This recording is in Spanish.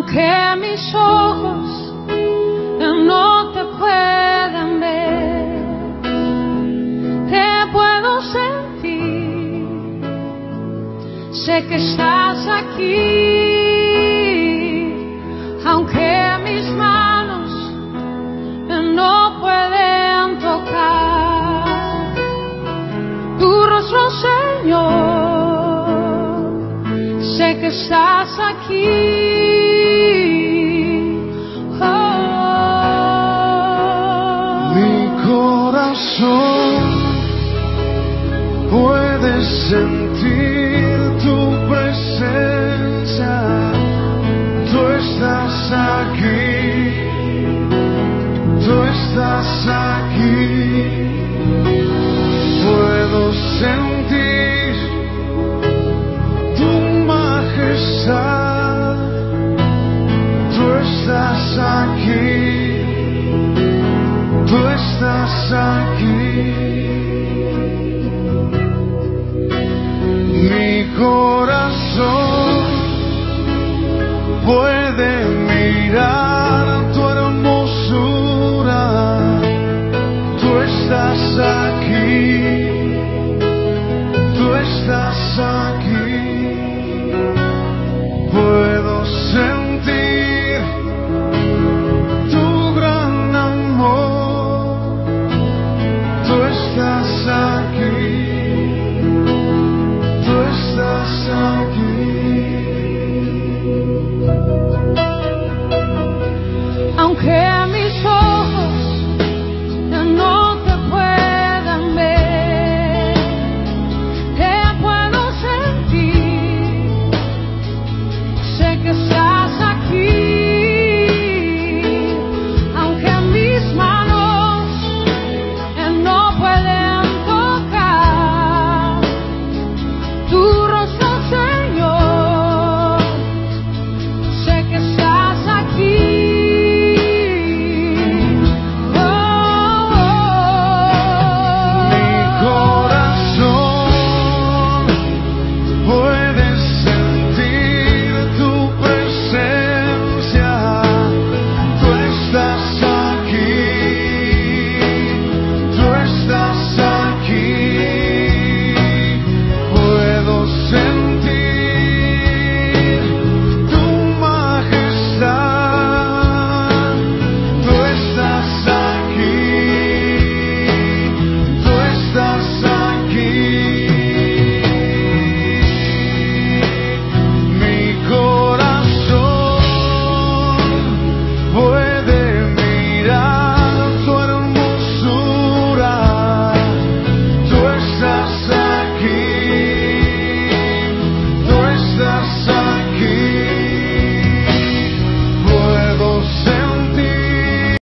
aunque mis ojos no te puedan ver, te puedo sentir, sé que estás aquí, aunque mis manos no pueden tocar tu rostro, Señor, sé que estás aquí. Corazón puede sentir tu presencia. Tú estás aquí. tú estás aquí. Mi corazón.